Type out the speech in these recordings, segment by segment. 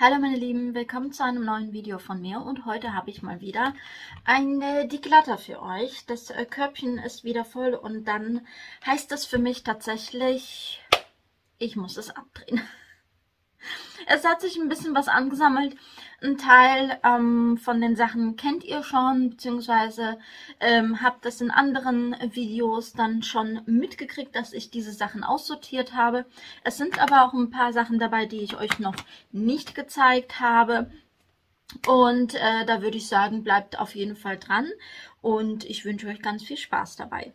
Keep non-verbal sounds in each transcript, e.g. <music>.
Hallo meine Lieben, willkommen zu einem neuen Video von mir und heute habe ich mal wieder eine Declutter für euch. Das äh, Körbchen ist wieder voll und dann heißt das für mich tatsächlich, ich muss es abdrehen. <laughs> Es hat sich ein bisschen was angesammelt. Ein Teil ähm, von den Sachen kennt ihr schon, beziehungsweise ähm, habt das in anderen Videos dann schon mitgekriegt, dass ich diese Sachen aussortiert habe. Es sind aber auch ein paar Sachen dabei, die ich euch noch nicht gezeigt habe. Und äh, da würde ich sagen, bleibt auf jeden Fall dran und ich wünsche euch ganz viel Spaß dabei.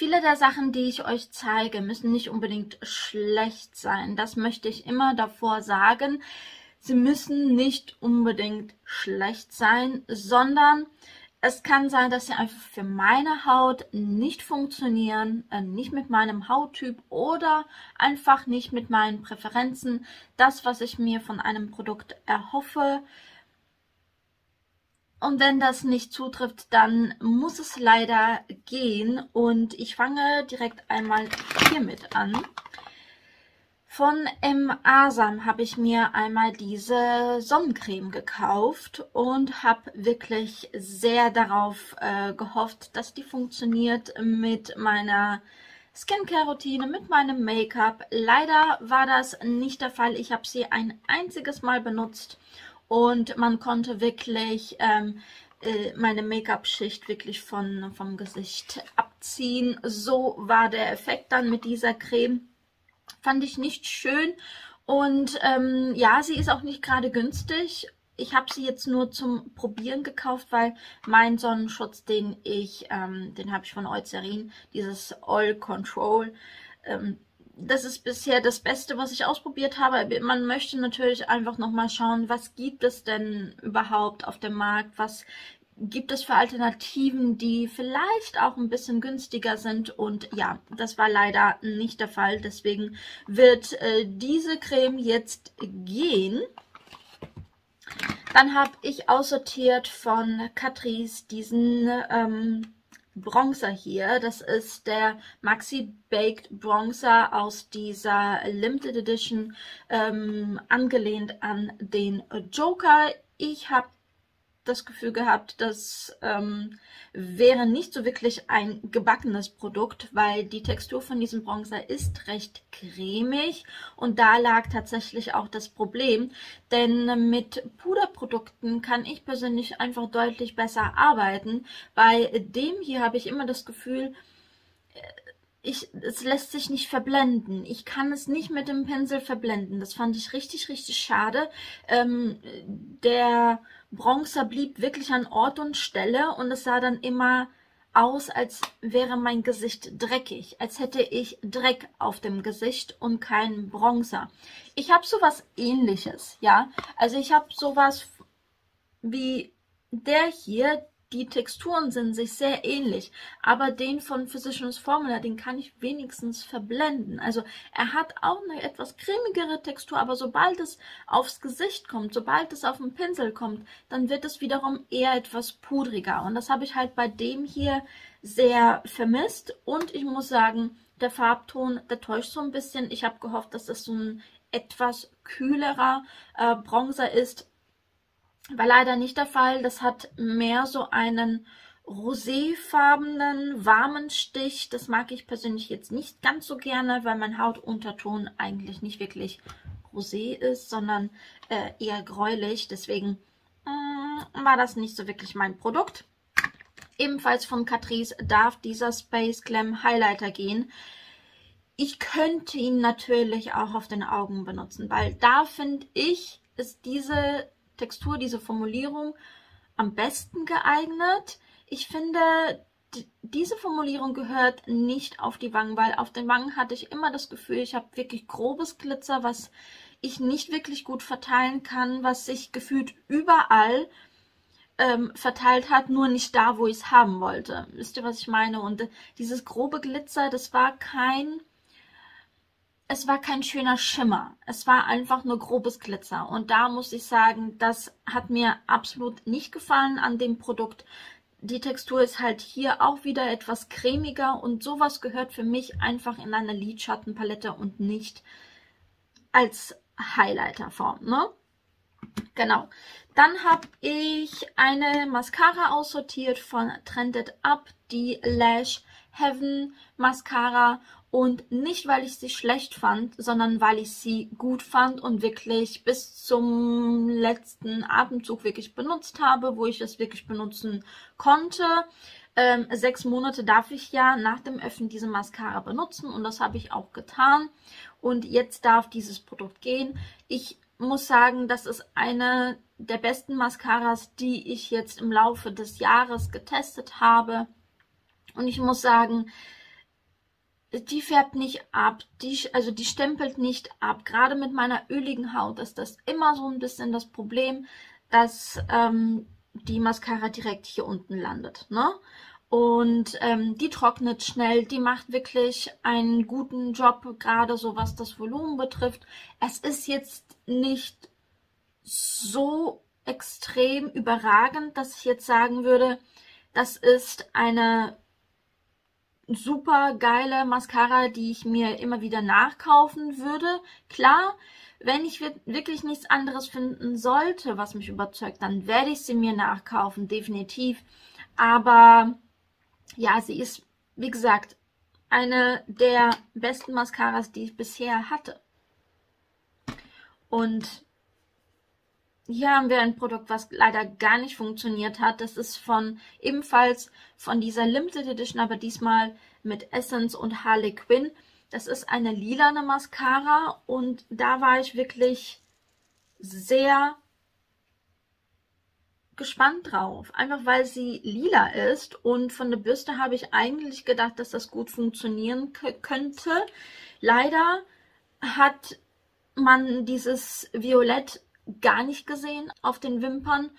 Viele der Sachen, die ich euch zeige, müssen nicht unbedingt schlecht sein. Das möchte ich immer davor sagen. Sie müssen nicht unbedingt schlecht sein, sondern es kann sein, dass sie einfach für meine Haut nicht funktionieren, äh, nicht mit meinem Hauttyp oder einfach nicht mit meinen Präferenzen. Das, was ich mir von einem Produkt erhoffe, und wenn das nicht zutrifft, dann muss es leider gehen. Und ich fange direkt einmal hiermit an. Von M. Asam habe ich mir einmal diese Sonnencreme gekauft und habe wirklich sehr darauf äh, gehofft, dass die funktioniert mit meiner Skincare-Routine, mit meinem Make-up. Leider war das nicht der Fall. Ich habe sie ein einziges Mal benutzt und man konnte wirklich ähm, äh, meine Make-up-Schicht wirklich von, vom Gesicht abziehen. So war der Effekt dann mit dieser Creme. Fand ich nicht schön und ähm, ja, sie ist auch nicht gerade günstig. Ich habe sie jetzt nur zum Probieren gekauft, weil mein Sonnenschutz, den ich, ähm, den habe ich von Eucerin, dieses All Control, ähm, das ist bisher das Beste, was ich ausprobiert habe. Man möchte natürlich einfach nochmal schauen, was gibt es denn überhaupt auf dem Markt, was gibt es für Alternativen, die vielleicht auch ein bisschen günstiger sind. Und ja, das war leider nicht der Fall. Deswegen wird äh, diese Creme jetzt gehen. Dann habe ich aussortiert von Catrice diesen ähm, Bronzer hier. Das ist der Maxi Baked Bronzer aus dieser Limited Edition, ähm, angelehnt an den Joker. Ich habe das Gefühl gehabt, das ähm, wäre nicht so wirklich ein gebackenes Produkt, weil die Textur von diesem Bronzer ist recht cremig und da lag tatsächlich auch das Problem, denn mit Puderprodukten kann ich persönlich einfach deutlich besser arbeiten. Bei dem hier habe ich immer das Gefühl, ich, es lässt sich nicht verblenden. Ich kann es nicht mit dem Pinsel verblenden. Das fand ich richtig, richtig schade. Ähm, der Bronzer blieb wirklich an Ort und Stelle und es sah dann immer aus, als wäre mein Gesicht dreckig, als hätte ich Dreck auf dem Gesicht und keinen Bronzer. Ich habe sowas ähnliches, ja. Also ich habe sowas wie der hier, die Texturen sind sich sehr ähnlich, aber den von Physicians Formula, den kann ich wenigstens verblenden. Also er hat auch eine etwas cremigere Textur, aber sobald es aufs Gesicht kommt, sobald es auf den Pinsel kommt, dann wird es wiederum eher etwas pudriger. Und das habe ich halt bei dem hier sehr vermisst. Und ich muss sagen, der Farbton, der täuscht so ein bisschen. Ich habe gehofft, dass das so ein etwas kühlerer äh, Bronzer ist, war leider nicht der Fall. Das hat mehr so einen roséfarbenen, warmen Stich. Das mag ich persönlich jetzt nicht ganz so gerne, weil mein Hautunterton eigentlich nicht wirklich rosé ist, sondern äh, eher gräulich. Deswegen äh, war das nicht so wirklich mein Produkt. Ebenfalls von Catrice darf dieser Space Glam Highlighter gehen. Ich könnte ihn natürlich auch auf den Augen benutzen, weil da finde ich, ist diese Textur, diese Formulierung am besten geeignet. Ich finde, diese Formulierung gehört nicht auf die Wangen, weil auf den Wangen hatte ich immer das Gefühl, ich habe wirklich grobes Glitzer, was ich nicht wirklich gut verteilen kann, was sich gefühlt überall ähm, verteilt hat, nur nicht da, wo ich es haben wollte. Wisst ihr, was ich meine? Und dieses grobe Glitzer, das war kein es war kein schöner Schimmer. Es war einfach nur grobes Glitzer. Und da muss ich sagen, das hat mir absolut nicht gefallen an dem Produkt. Die Textur ist halt hier auch wieder etwas cremiger und sowas gehört für mich einfach in eine Lidschattenpalette und nicht als Highlighterform, ne? Genau. Dann habe ich eine Mascara aussortiert von Trended Up, die Lash Heaven Mascara und nicht, weil ich sie schlecht fand, sondern weil ich sie gut fand und wirklich bis zum letzten Atemzug wirklich benutzt habe, wo ich es wirklich benutzen konnte. Ähm, sechs Monate darf ich ja nach dem Öffnen diese Mascara benutzen und das habe ich auch getan. Und jetzt darf dieses Produkt gehen. Ich muss sagen, das ist eine der besten Mascaras, die ich jetzt im Laufe des Jahres getestet habe. Und ich muss sagen, die färbt nicht ab, die, also die stempelt nicht ab. Gerade mit meiner öligen Haut ist das immer so ein bisschen das Problem, dass ähm, die Mascara direkt hier unten landet. Ne? Und ähm, die trocknet schnell, die macht wirklich einen guten Job, gerade so was das Volumen betrifft. Es ist jetzt nicht so extrem überragend, dass ich jetzt sagen würde, das ist eine super geile Mascara, die ich mir immer wieder nachkaufen würde. Klar, wenn ich wirklich nichts anderes finden sollte, was mich überzeugt, dann werde ich sie mir nachkaufen, definitiv. Aber ja, sie ist, wie gesagt, eine der besten Mascaras, die ich bisher hatte. Und hier haben wir ein Produkt, was leider gar nicht funktioniert hat. Das ist von ebenfalls von dieser Limited Edition, aber diesmal mit Essence und Harley Quinn. Das ist eine lilane Mascara und da war ich wirklich sehr gespannt drauf. Einfach weil sie lila ist und von der Bürste habe ich eigentlich gedacht, dass das gut funktionieren könnte. Leider hat man dieses Violett gar nicht gesehen auf den Wimpern.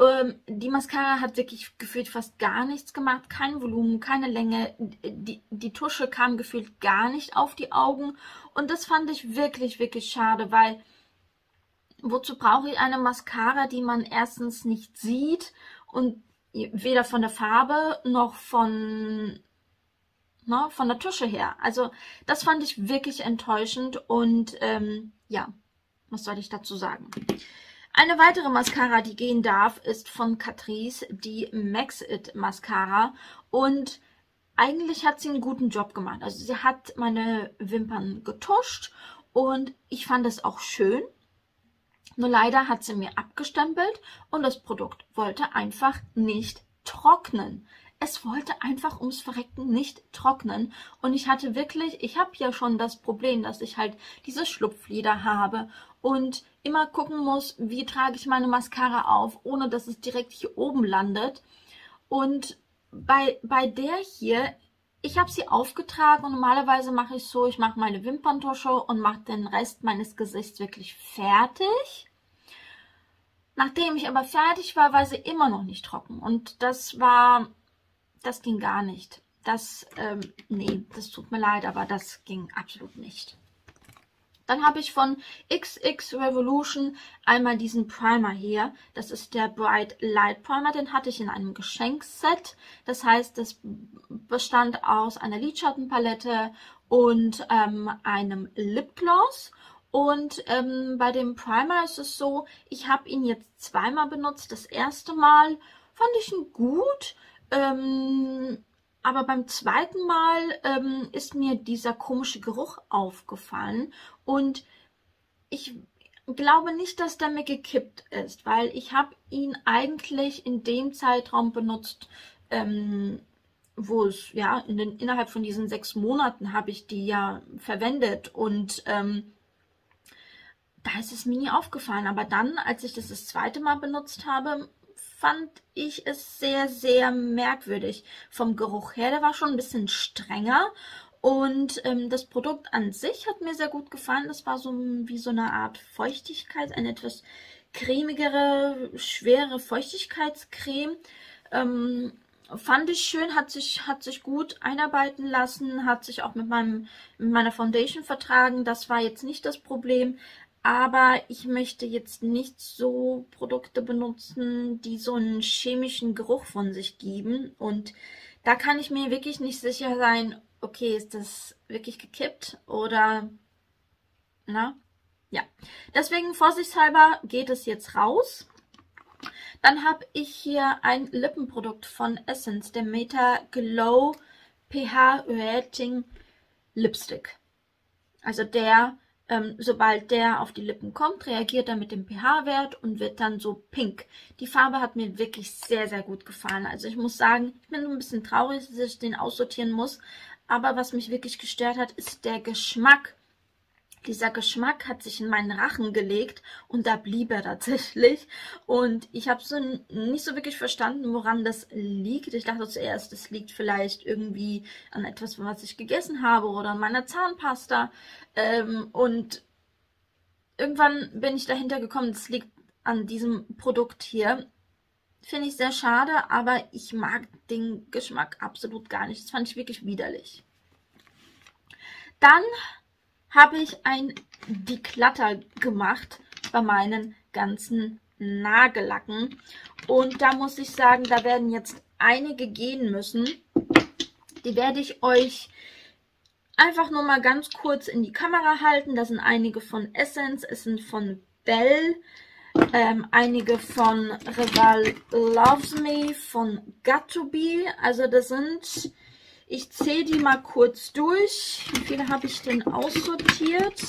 Ähm, die Mascara hat wirklich gefühlt fast gar nichts gemacht. Kein Volumen, keine Länge. Die, die Tusche kam gefühlt gar nicht auf die Augen. Und das fand ich wirklich, wirklich schade, weil wozu brauche ich eine Mascara, die man erstens nicht sieht und weder von der Farbe noch von ne, von der Tusche her. Also das fand ich wirklich enttäuschend und ähm, ja, was soll ich dazu sagen? Eine weitere Mascara, die gehen darf, ist von Catrice, die Max It Mascara. Und eigentlich hat sie einen guten Job gemacht. Also sie hat meine Wimpern getuscht und ich fand es auch schön. Nur leider hat sie mir abgestempelt und das Produkt wollte einfach nicht trocknen. Es wollte einfach ums Verrecken nicht trocknen. Und ich hatte wirklich, ich habe ja schon das Problem, dass ich halt diese Schlupflider habe und immer gucken muss, wie trage ich meine Mascara auf, ohne dass es direkt hier oben landet. Und bei, bei der hier, ich habe sie aufgetragen und normalerweise mache ich so, ich mache meine Wimperntusche und mache den Rest meines Gesichts wirklich fertig. Nachdem ich aber fertig war, war sie immer noch nicht trocken. Und das war, das ging gar nicht. Das, ähm, nee, das tut mir leid, aber das ging absolut nicht. Dann habe ich von XX Revolution einmal diesen Primer hier. Das ist der Bright Light Primer. Den hatte ich in einem Geschenkset. Das heißt, das bestand aus einer Lidschattenpalette und ähm, einem Lipgloss. Und ähm, bei dem Primer ist es so, ich habe ihn jetzt zweimal benutzt. Das erste Mal fand ich ihn gut. Ähm, aber beim zweiten Mal ähm, ist mir dieser komische Geruch aufgefallen und ich glaube nicht, dass der mir gekippt ist, weil ich habe ihn eigentlich in dem Zeitraum benutzt, ähm, wo es, ja, in den, innerhalb von diesen sechs Monaten habe ich die ja verwendet und ähm, da ist es mir nie aufgefallen. Aber dann, als ich das das zweite Mal benutzt habe, fand ich es sehr, sehr merkwürdig. Vom Geruch her, der war schon ein bisschen strenger. Und ähm, das Produkt an sich hat mir sehr gut gefallen. Das war so wie so eine Art Feuchtigkeit, eine etwas cremigere, schwere Feuchtigkeitscreme. Ähm, fand ich schön, hat sich, hat sich gut einarbeiten lassen, hat sich auch mit, meinem, mit meiner Foundation vertragen. Das war jetzt nicht das Problem aber ich möchte jetzt nicht so Produkte benutzen, die so einen chemischen Geruch von sich geben. Und da kann ich mir wirklich nicht sicher sein, okay, ist das wirklich gekippt oder, na? ja, deswegen vorsichtshalber geht es jetzt raus. Dann habe ich hier ein Lippenprodukt von Essence, der Meta Glow pH Rating Lipstick. Also der, ähm, sobald der auf die Lippen kommt, reagiert er mit dem pH-Wert und wird dann so pink. Die Farbe hat mir wirklich sehr, sehr gut gefallen. Also ich muss sagen, ich bin so ein bisschen traurig, dass ich den aussortieren muss. Aber was mich wirklich gestört hat, ist der Geschmack. Dieser Geschmack hat sich in meinen Rachen gelegt und da blieb er tatsächlich. Und ich habe so nicht so wirklich verstanden, woran das liegt. Ich dachte zuerst, es liegt vielleicht irgendwie an etwas, was ich gegessen habe oder an meiner Zahnpasta. Ähm, und irgendwann bin ich dahinter gekommen, es liegt an diesem Produkt hier. Finde ich sehr schade, aber ich mag den Geschmack absolut gar nicht. Das fand ich wirklich widerlich. Dann habe ich ein Declutter gemacht bei meinen ganzen Nagellacken. Und da muss ich sagen, da werden jetzt einige gehen müssen. Die werde ich euch einfach nur mal ganz kurz in die Kamera halten. Da sind einige von Essence, es sind von Bell, ähm, einige von Rival Loves Me, von Got. Also das sind, ich zähle die mal kurz durch. Wie viele habe ich denn aussortiert?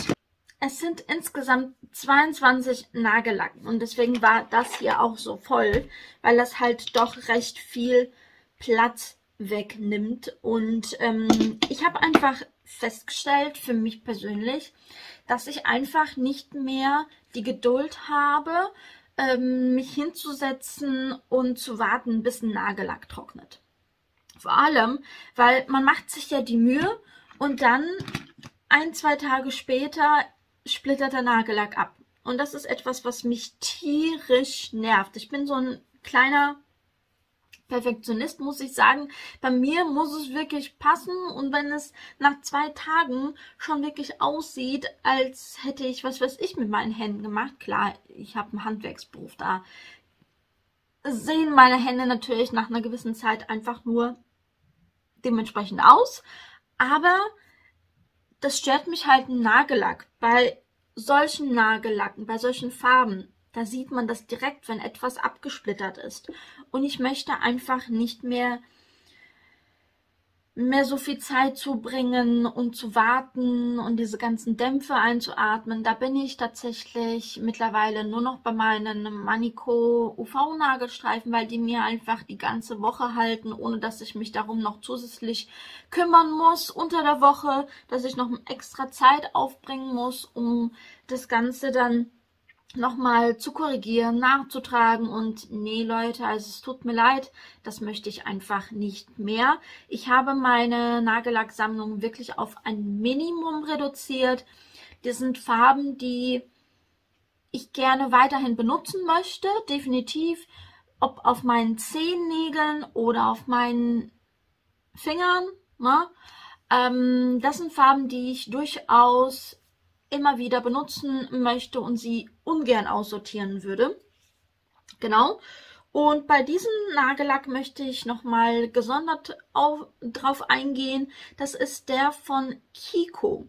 Es sind insgesamt 22 Nagellacken und deswegen war das hier auch so voll, weil das halt doch recht viel Platz wegnimmt. Und ähm, ich habe einfach festgestellt, für mich persönlich, dass ich einfach nicht mehr die Geduld habe, ähm, mich hinzusetzen und zu warten, bis ein Nagellack trocknet. Vor allem, weil man macht sich ja die Mühe und dann ein, zwei Tage später splittert der Nagellack ab. Und das ist etwas, was mich tierisch nervt. Ich bin so ein kleiner Perfektionist, muss ich sagen. Bei mir muss es wirklich passen und wenn es nach zwei Tagen schon wirklich aussieht, als hätte ich was weiß ich mit meinen Händen gemacht. Klar, ich habe einen Handwerksberuf da. Sehen meine Hände natürlich nach einer gewissen Zeit einfach nur dementsprechend aus. Aber das stört mich halt ein Nagellack. Bei solchen Nagellacken, bei solchen Farben, da sieht man das direkt, wenn etwas abgesplittert ist. Und ich möchte einfach nicht mehr mehr so viel Zeit zubringen und zu warten und diese ganzen Dämpfe einzuatmen. Da bin ich tatsächlich mittlerweile nur noch bei meinen Manico UV-Nagelstreifen, weil die mir einfach die ganze Woche halten, ohne dass ich mich darum noch zusätzlich kümmern muss unter der Woche, dass ich noch extra Zeit aufbringen muss, um das Ganze dann nochmal zu korrigieren, nachzutragen und nee Leute, also es tut mir leid, das möchte ich einfach nicht mehr. Ich habe meine Nagellacksammlung wirklich auf ein Minimum reduziert. Das sind Farben, die ich gerne weiterhin benutzen möchte, definitiv, ob auf meinen Zehennägeln oder auf meinen Fingern. Ne? Ähm, das sind Farben, die ich durchaus immer wieder benutzen möchte und sie ungern aussortieren würde. Genau. Und bei diesem Nagellack möchte ich nochmal gesondert auf, drauf eingehen. Das ist der von Kiko.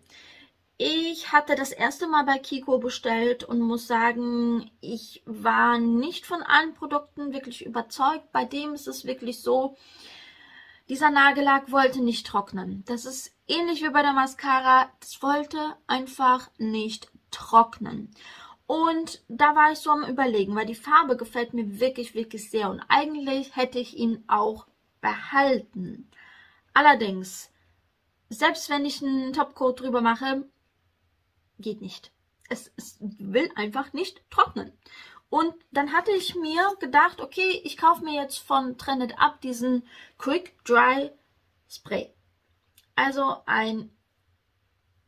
Ich hatte das erste Mal bei Kiko bestellt und muss sagen, ich war nicht von allen Produkten wirklich überzeugt. Bei dem ist es wirklich so, dieser Nagellack wollte nicht trocknen. Das ist ähnlich wie bei der Mascara. Das wollte einfach nicht trocknen. Und da war ich so am überlegen, weil die Farbe gefällt mir wirklich, wirklich sehr. Und eigentlich hätte ich ihn auch behalten. Allerdings, selbst wenn ich einen Topcoat drüber mache, geht nicht. Es, es will einfach nicht trocknen. Und dann hatte ich mir gedacht, okay, ich kaufe mir jetzt von Trended Up diesen Quick Dry Spray. Also ein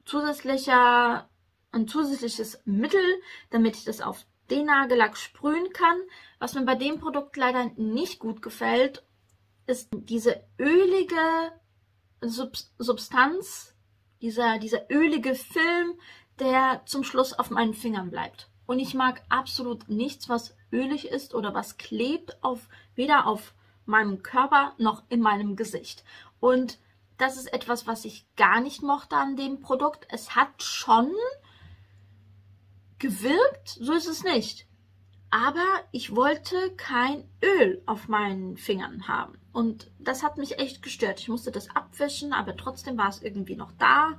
zusätzlicher, ein zusätzliches Mittel, damit ich das auf den Nagellack sprühen kann. Was mir bei dem Produkt leider nicht gut gefällt, ist diese ölige Substanz, dieser, dieser ölige Film, der zum Schluss auf meinen Fingern bleibt. Und ich mag absolut nichts, was ölig ist oder was klebt auf, weder auf meinem Körper noch in meinem Gesicht. Und das ist etwas, was ich gar nicht mochte an dem Produkt. Es hat schon gewirkt, so ist es nicht. Aber ich wollte kein Öl auf meinen Fingern haben. Und das hat mich echt gestört. Ich musste das abwischen, aber trotzdem war es irgendwie noch da.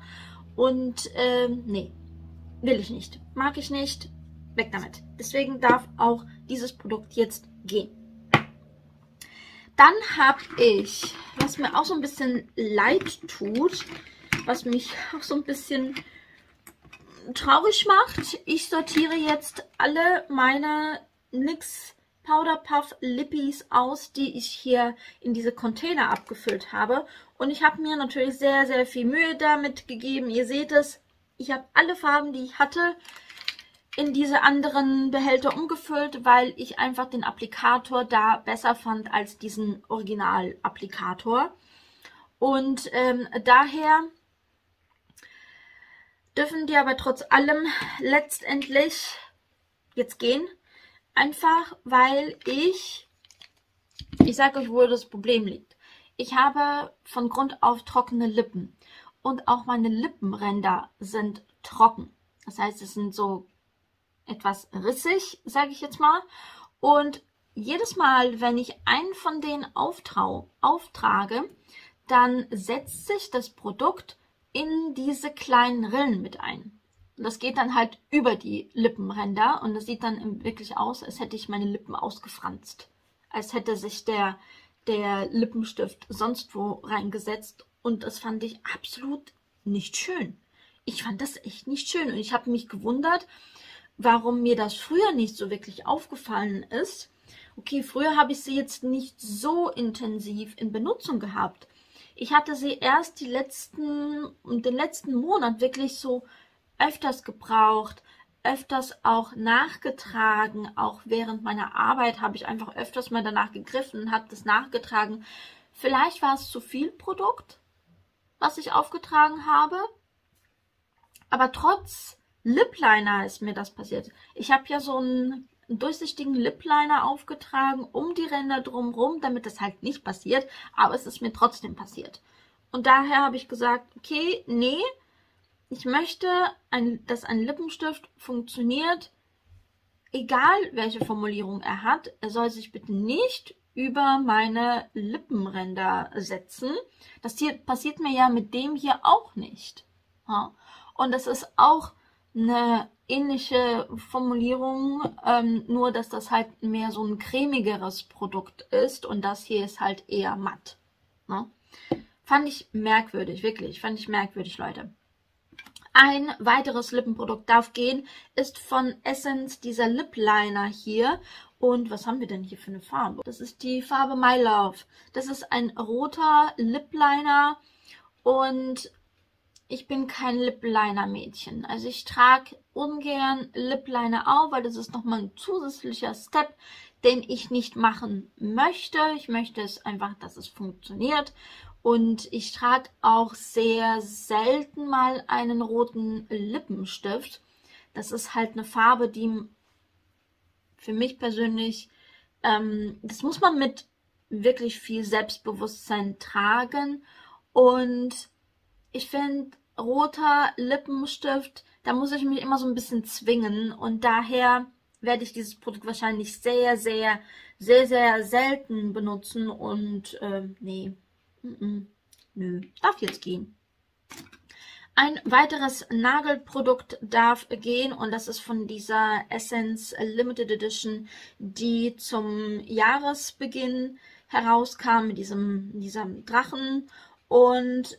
Und ähm, nee, will ich nicht. Mag ich nicht. Weg damit. Deswegen darf auch dieses Produkt jetzt gehen. Dann habe ich, was mir auch so ein bisschen leid tut, was mich auch so ein bisschen traurig macht. Ich sortiere jetzt alle meine NYX Powder Puff Lippies aus, die ich hier in diese Container abgefüllt habe. Und ich habe mir natürlich sehr, sehr viel Mühe damit gegeben. Ihr seht es, ich habe alle Farben, die ich hatte, in diese anderen Behälter umgefüllt, weil ich einfach den Applikator da besser fand als diesen Original-Applikator. Und ähm, daher dürfen die aber trotz allem letztendlich jetzt gehen. Einfach weil ich, ich sage euch, wo das Problem liegt. Ich habe von Grund auf trockene Lippen und auch meine Lippenränder sind trocken. Das heißt, es sind so etwas rissig, sage ich jetzt mal. Und jedes Mal, wenn ich einen von denen auftrage, dann setzt sich das Produkt in diese kleinen Rillen mit ein. Das geht dann halt über die Lippenränder und das sieht dann wirklich aus, als hätte ich meine Lippen ausgefranst. Als hätte sich der, der Lippenstift sonst wo reingesetzt und das fand ich absolut nicht schön. Ich fand das echt nicht schön und ich habe mich gewundert, warum mir das früher nicht so wirklich aufgefallen ist. Okay, früher habe ich sie jetzt nicht so intensiv in Benutzung gehabt. Ich hatte sie erst die letzten, den letzten Monat wirklich so öfters gebraucht, öfters auch nachgetragen. Auch während meiner Arbeit habe ich einfach öfters mal danach gegriffen und habe das nachgetragen. Vielleicht war es zu viel Produkt, was ich aufgetragen habe. Aber trotz Lip Liner ist mir das passiert. Ich habe ja so einen durchsichtigen Lip Liner aufgetragen um die Ränder drumherum, damit das halt nicht passiert, aber es ist mir trotzdem passiert. Und daher habe ich gesagt, okay, nee, ich möchte, ein, dass ein Lippenstift funktioniert, egal welche Formulierung er hat. Er soll sich bitte nicht über meine Lippenränder setzen. Das hier passiert mir ja mit dem hier auch nicht. Und das ist auch eine ähnliche Formulierung, ähm, nur dass das halt mehr so ein cremigeres Produkt ist und das hier ist halt eher matt. Ne? Fand ich merkwürdig, wirklich, fand ich merkwürdig, Leute. Ein weiteres Lippenprodukt darf gehen, ist von Essence dieser Lip Liner hier. Und was haben wir denn hier für eine Farbe? Das ist die Farbe My Love. Das ist ein roter Lip Liner und ich bin kein Lip Liner Mädchen. Also ich trage ungern Lip Liner auf, weil das ist nochmal ein zusätzlicher Step, den ich nicht machen möchte. Ich möchte es einfach, dass es funktioniert. Und ich trage auch sehr selten mal einen roten Lippenstift. Das ist halt eine Farbe, die für mich persönlich, ähm, das muss man mit wirklich viel Selbstbewusstsein tragen. Und ich finde, roter Lippenstift, da muss ich mich immer so ein bisschen zwingen und daher werde ich dieses Produkt wahrscheinlich sehr, sehr, sehr, sehr selten benutzen und äh, nee, mm -mm. nö, darf jetzt gehen. Ein weiteres Nagelprodukt darf gehen und das ist von dieser Essence Limited Edition, die zum Jahresbeginn herauskam mit diesem, diesem Drachen und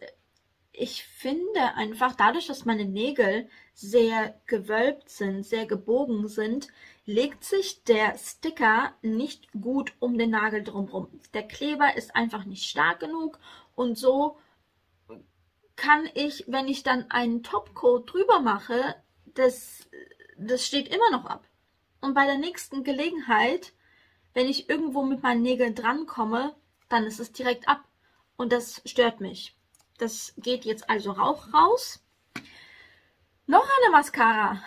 ich finde einfach, dadurch, dass meine Nägel sehr gewölbt sind, sehr gebogen sind, legt sich der Sticker nicht gut um den Nagel drumherum. Der Kleber ist einfach nicht stark genug und so kann ich, wenn ich dann einen Topcoat drüber mache, das, das steht immer noch ab. Und bei der nächsten Gelegenheit, wenn ich irgendwo mit meinen Nägeln drankomme, dann ist es direkt ab. Und das stört mich. Das geht jetzt also auch raus. Noch eine Mascara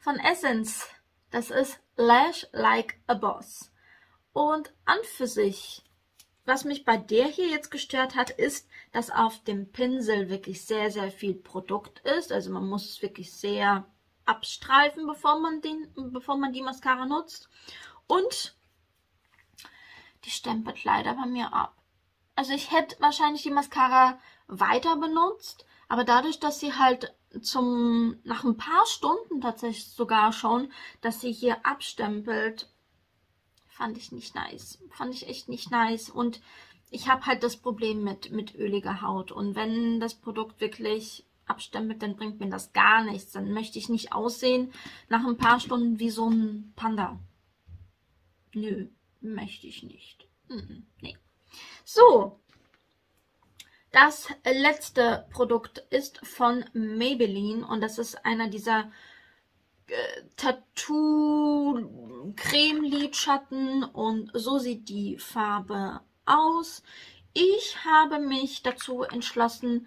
von Essence. Das ist Lash Like a Boss. Und an für sich, was mich bei der hier jetzt gestört hat, ist, dass auf dem Pinsel wirklich sehr, sehr viel Produkt ist. Also man muss es wirklich sehr abstreifen, bevor man, den, bevor man die Mascara nutzt. Und die stempelt leider bei mir ab. Also ich hätte wahrscheinlich die Mascara weiter benutzt, aber dadurch, dass sie halt zum nach ein paar Stunden tatsächlich sogar schon, dass sie hier abstempelt, fand ich nicht nice. Fand ich echt nicht nice. Und ich habe halt das Problem mit, mit öliger Haut. Und wenn das Produkt wirklich abstempelt, dann bringt mir das gar nichts. Dann möchte ich nicht aussehen nach ein paar Stunden wie so ein Panda. Nö, möchte ich nicht. Nee. So, das letzte Produkt ist von Maybelline und das ist einer dieser äh, Tattoo-Creme-Lidschatten und so sieht die Farbe aus. Ich habe mich dazu entschlossen,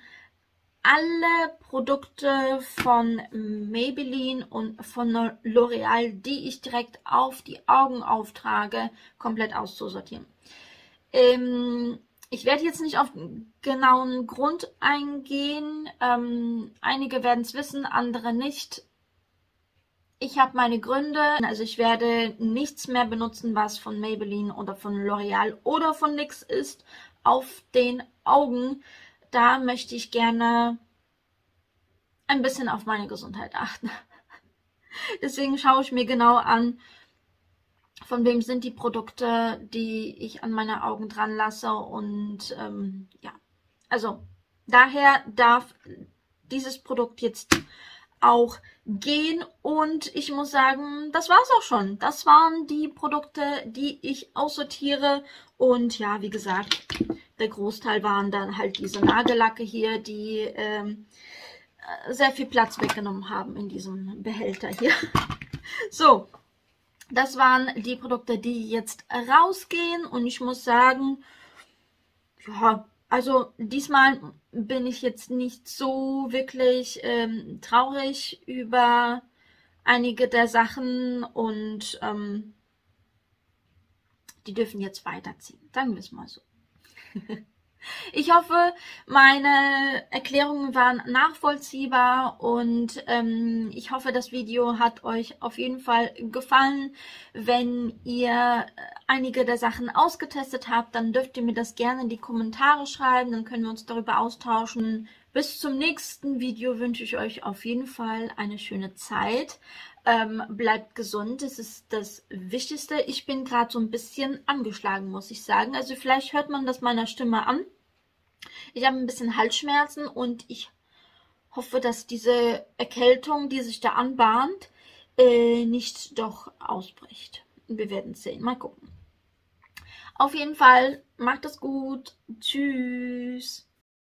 alle Produkte von Maybelline und von L'Oreal, die ich direkt auf die Augen auftrage, komplett auszusortieren. Ähm, ich werde jetzt nicht auf genauen Grund eingehen. Ähm, einige werden es wissen, andere nicht. Ich habe meine Gründe. Also ich werde nichts mehr benutzen, was von Maybelline oder von L'Oreal oder von NYX ist, auf den Augen. Da möchte ich gerne ein bisschen auf meine Gesundheit achten. <laughs> Deswegen schaue ich mir genau an, von wem sind die Produkte, die ich an meine Augen dran lasse. Und ähm, ja, also daher darf dieses Produkt jetzt auch gehen. Und ich muss sagen, das war's auch schon. Das waren die Produkte, die ich aussortiere. Und ja, wie gesagt, der Großteil waren dann halt diese Nagellacke hier, die ähm, sehr viel Platz weggenommen haben in diesem Behälter hier. <laughs> So, das waren die Produkte, die jetzt rausgehen und ich muss sagen, ja, also diesmal bin ich jetzt nicht so wirklich ähm, traurig über einige der Sachen und ähm, die dürfen jetzt weiterziehen. Sagen wir es mal so. <laughs> Ich hoffe, meine Erklärungen waren nachvollziehbar und ähm, ich hoffe, das Video hat euch auf jeden Fall gefallen. Wenn ihr einige der Sachen ausgetestet habt, dann dürft ihr mir das gerne in die Kommentare schreiben, dann können wir uns darüber austauschen. Bis zum nächsten Video wünsche ich euch auf jeden Fall eine schöne Zeit. Ähm, bleibt gesund, das ist das Wichtigste. Ich bin gerade so ein bisschen angeschlagen, muss ich sagen. Also vielleicht hört man das meiner Stimme an. Ich habe ein bisschen Halsschmerzen und ich hoffe, dass diese Erkältung, die sich da anbahnt, äh, nicht doch ausbricht. Wir werden sehen. Mal gucken. Auf jeden Fall, macht es gut. Tschüss.